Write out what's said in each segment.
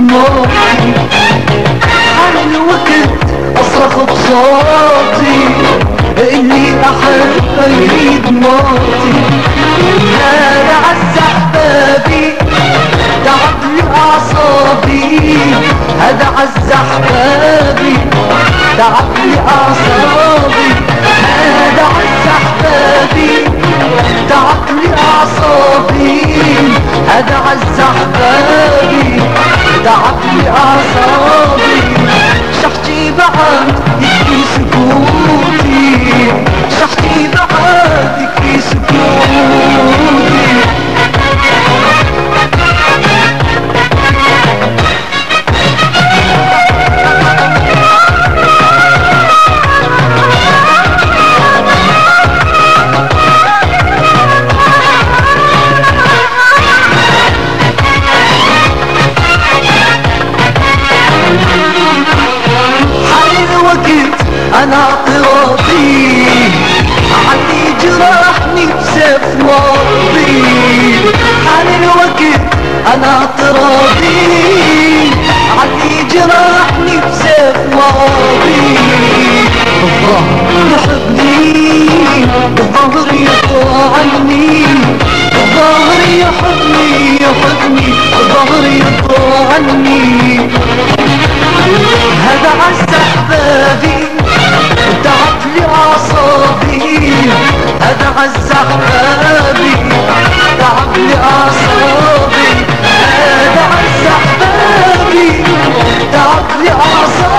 موتي حان الوقت اصرخ بصوتي اللي احبه يريد موتي هذا عز احبابي تعب لي اعصابي هذا عز احبابي تعب لي اعصابي هذا عز احبابي تعب لي اعصابي هذا عز احبابي تعب لي أعصابي. شحتي بعد أنا اعتراضي علي جرحني بسيف ماضي. حان الوقت أنا اعتراضي علي جرحني بسيف ماضي. الظهر يحبني الظهر يطعني الظهر يحبني يحبني الظهر يطعني تعب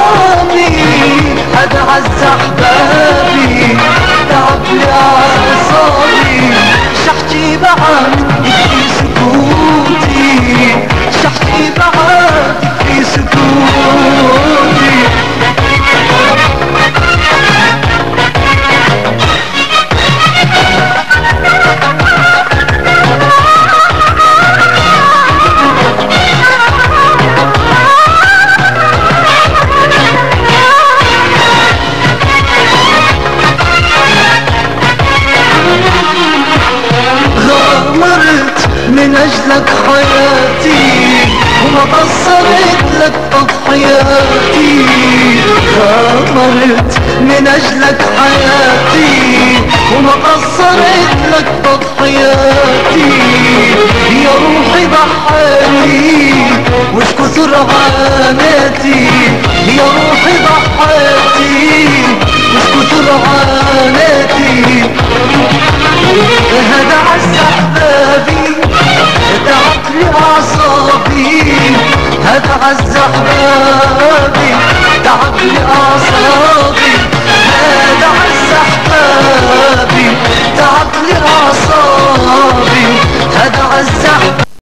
اجلك حياتي وما قصرت لك تضحياتي غامرت من أجلك حياتي وما قصرت لك تضحياتي يا روحي ضحيتي وش كثر عاناتي